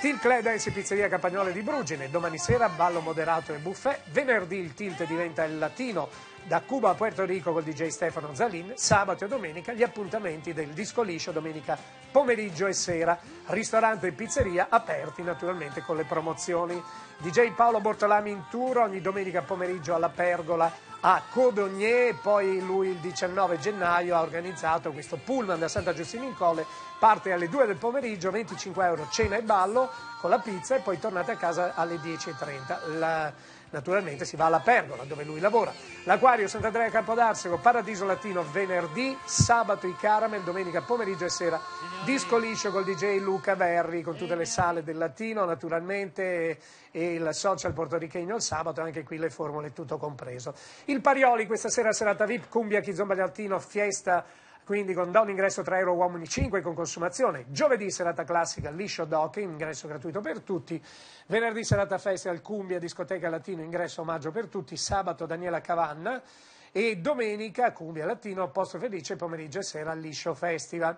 Tilt Club Dance Pizzeria Campagnole di Brugine, domani sera ballo moderato e buffet, venerdì il tilt diventa il latino da Cuba a Puerto Rico col DJ Stefano Zalin, sabato e domenica gli appuntamenti del disco liscio, domenica pomeriggio e sera, ristorante e pizzeria aperti naturalmente con le promozioni. DJ Paolo Bortolami in tour ogni domenica pomeriggio alla Pergola a Codogné, poi lui il 19 gennaio ha organizzato questo pullman da Santa Giustina in Colle, parte alle 2 del pomeriggio, 25 euro cena e ballo con la pizza e poi tornate a casa alle 10.30. La, naturalmente si va alla Pergola dove lui lavora. L'Aquario Sant'Andrea Campodarsego, Paradiso Latino venerdì, sabato i Caramel, domenica pomeriggio e sera disco liscio col DJ Luca Verri con tutte le sale del Latino naturalmente e il social portorichegno il sabato, anche qui le formule tutto compreso. Il Parioli questa sera serata VIP, Cumbia, Chizomba Latino, fiesta quindi con da un ingresso 3 euro uomini 5 con consumazione. Giovedì serata classica, liscio doc, ingresso gratuito per tutti. Venerdì serata festival, cumbia, discoteca latino, ingresso omaggio per tutti. Sabato Daniela Cavanna e domenica cumbia latino, posto felice, pomeriggio e sera liscio festival.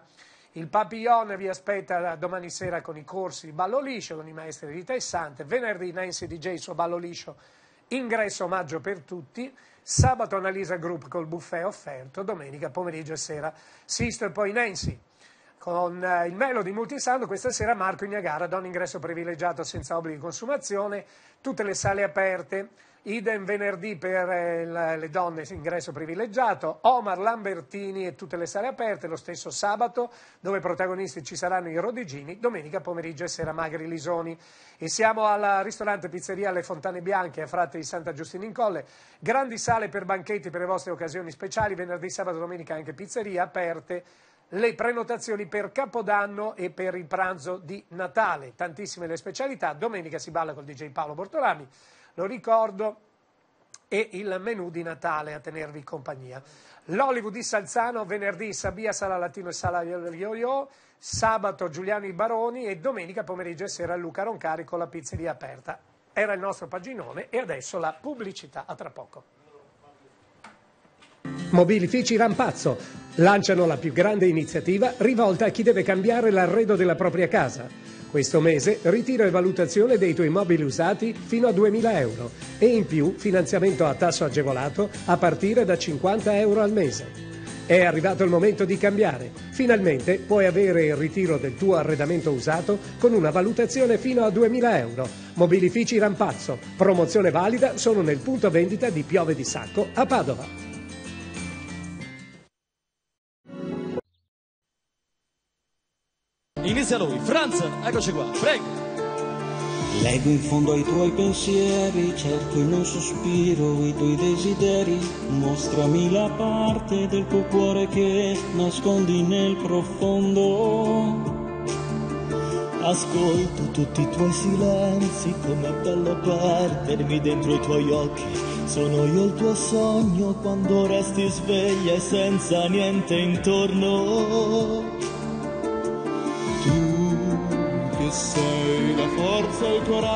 Il Papillon vi aspetta domani sera con i corsi di ballo liscio con i maestri di Tessante. Venerdì Nancy DJ suo ballo liscio, ingresso omaggio per tutti. Sabato Analisa Group col buffet offerto, domenica pomeriggio e sera Sisto e poi Nancy. Con eh, il Melody Multisound questa sera Marco Ignagara, don ingresso privilegiato senza obblighi di consumazione, tutte le sale aperte. Idem venerdì per eh, le donne, ingresso privilegiato. Omar Lambertini e tutte le sale aperte, lo stesso sabato, dove protagonisti ci saranno i Rodigini, domenica pomeriggio e sera Magri Lisoni. E siamo al ristorante Pizzeria Le Fontane Bianche a Frate di Santa Giustina in Colle. Grandi sale per banchetti per le vostre occasioni speciali, venerdì, sabato, domenica anche pizzeria aperte le prenotazioni per Capodanno e per il pranzo di Natale. Tantissime le specialità. Domenica si balla col DJ Paolo Bortolami lo ricordo, e il menù di Natale a tenervi compagnia. L'Hollywood di Salzano, venerdì Sabia Sala Latino e Sala Yo-Yo, sabato Giuliani Baroni e domenica pomeriggio e sera Luca Roncari con la pizzeria aperta. Era il nostro paginone e adesso la pubblicità. A tra poco. Mobilifici Rampazzo lanciano la più grande iniziativa rivolta a chi deve cambiare l'arredo della propria casa Questo mese ritiro e valutazione dei tuoi mobili usati fino a 2000 euro e in più finanziamento a tasso agevolato a partire da 50 euro al mese. È arrivato il momento di cambiare. Finalmente puoi avere il ritiro del tuo arredamento usato con una valutazione fino a 2000 euro. Mobilifici Rampazzo. Promozione valida solo nel punto vendita di Piove di Sacco a Padova. Inizia lui, Franz, eccoci qua, prego. Leggo in fondo ai tuoi pensieri, cerco in un sospiro i tuoi desideri, mostrami la parte del tuo cuore che nascondi nel profondo. Ascolto tutti i tuoi silenzi, com'è bello perdermi dentro i tuoi occhi. Sono io il tuo sogno quando resti sveglia e senza niente intorno. Tu che sei la forza e il coraggio,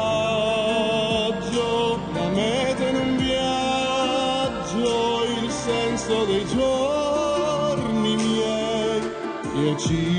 la meta in un viaggio, il senso dei giorni miei. Io ci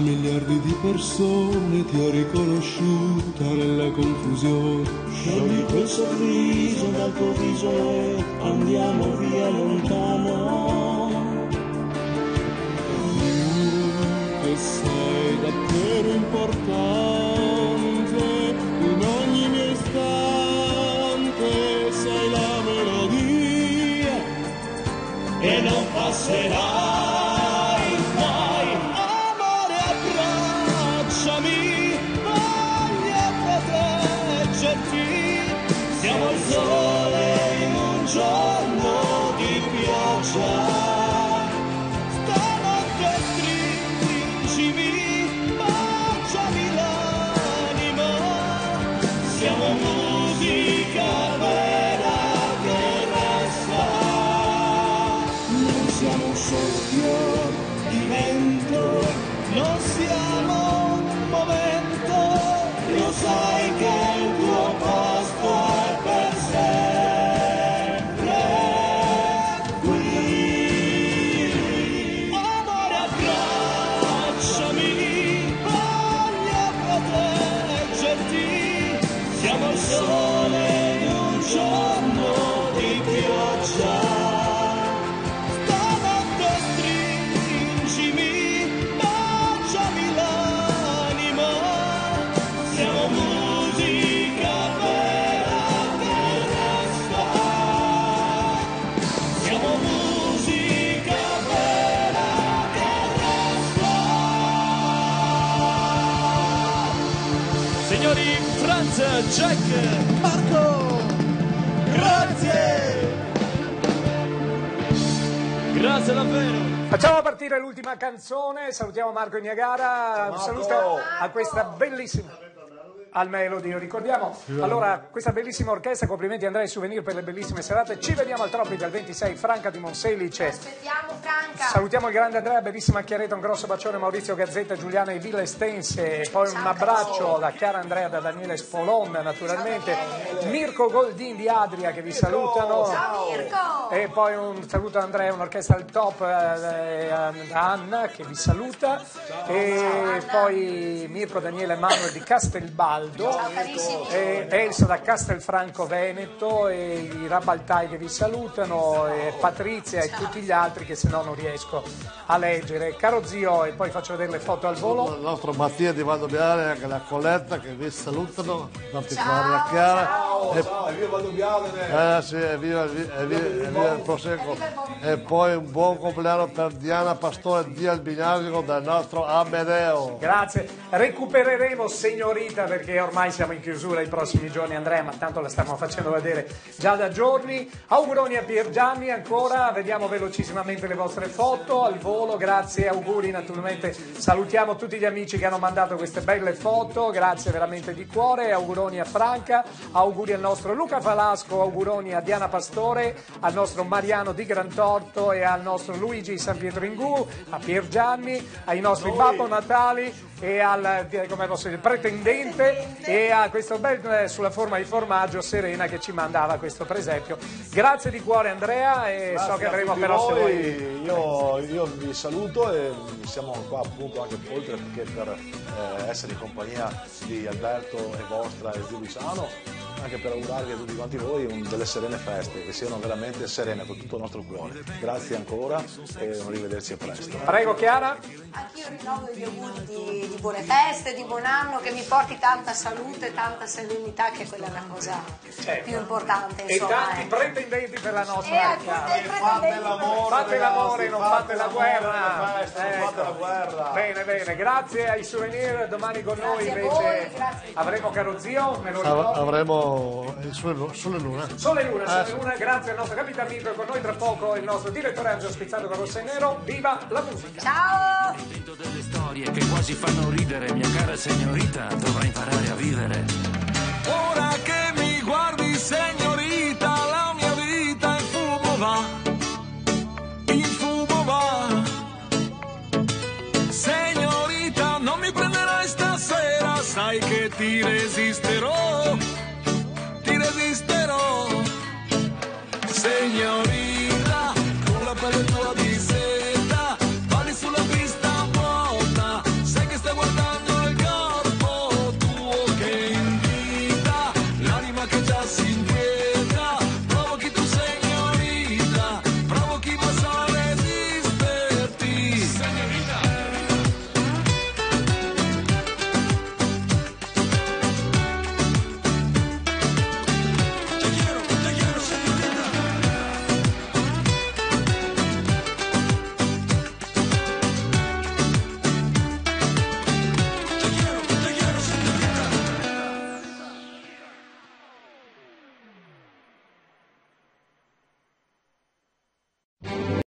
miliardi di persone ti ho riconosciuta nella confusione. Sciogli quel sorriso dal tuo viso e andiamo via lontano. Tu che sei davvero importante in ogni mio istante, sei la melodia e non passerai partire l'ultima canzone, salutiamo Marco Niagara, un saluto a questa bellissima al Melody, ricordiamo allora questa bellissima orchestra, complimenti Andrea e Souvenir per le bellissime serate, ci vediamo al Tropical 26 Franca di Monselice, Aspettiamo Franca. salutiamo il grande Andrea, bellissima Chiaretta, un grosso bacione Maurizio Gazzetta, Giuliana e Villa Estense, poi un abbraccio da Chiara Andrea, da Daniele Spolon naturalmente, Mirko Goldin di Adria che vi salutano. Ciao Mirko. E poi un saluto a Andrea, un'orchestra al top eh, da Anna che vi saluta. e poi Mirko Daniele Manuel di Castelbaldo. Ciao, carissimi. E Elsa da Castelfranco Veneto e i Rabaltai che vi salutano, e Patrizia e tutti gli altri che se no non riesco a leggere. Caro zio, e poi faccio vedere le foto al volo. Il nostro Mattia di Valdobiale e anche la Colletta che vi salutano, particolare la Chiara. E- Evviva Valdobiadene! Eh sì, evviva, evviva, evviva, evviva il prosecco. E poi un buon compleanno per Diana Pastore di Albinasico dal nostro Amedeo. Grazie, recupereremo signorita perché che ormai siamo in chiusura i prossimi giorni, Andrea, ma tanto la stiamo facendo vedere già da giorni. Auguroni a Pier Gianni ancora, vediamo velocissimamente le vostre foto al volo, grazie, auguri naturalmente. Salutiamo tutti gli amici che hanno mandato queste belle foto, grazie veramente di cuore, auguroni a Franca, auguri al nostro Luca Falasco, auguroni a Diana Pastore, al nostro Mariano di Grantorto e al nostro Luigi San Pietro Ingù, a Pier Gianni, ai nostri Babbo Natali e al come posso dire, pretendente e a questo bel sulla forma di formaggio Serena che ci mandava questo presepio. Grazie di cuore Andrea e so che Grazie a avremo però se voi. vuoi Io, io vi saluto e siamo qua appunto anche oltre perché per eh, essere in compagnia di Alberto e vostra e di Luciano, anche per augurarvi a tutti quanti voi un- delle serene feste, che siano veramente serene con tutto il nostro cuore. Grazie ancora e un arrivederci a presto. Prego Chiara. Anch'io rinnovo gli auguri di, di buone feste, di buon anno, che mi porti tanta salute, tanta serenità, che quella è la cosa più importante. E Insomma, tanti eh. pretendenti per la E nostra Chiara. i pretendenti. Fate l'amore, non fate la guerra. feste, non fate la guerra. Bene, bene, grazie ai souvenir. Domani con noi Grazie a invece voi, avremo caro zio, me lo Av- ricordo. avremo il sole, lu- sole luna. Sole Luna, Eh, Sole Luna, grazie al nostro capitano e con noi tra poco il nostro direttore Angelo Spizzato con Rosso e Nero. Viva la musica! Ciao! delle storie che quasi fanno ridere, mia cara signorita, dovrai imparare a vivere. Ora che mi guardi, signorita, la mia vita in fumo va. In fumo va. Signorita, non mi prenderai stasera, sai che ti resisterò. Ti resisterò. Signorita,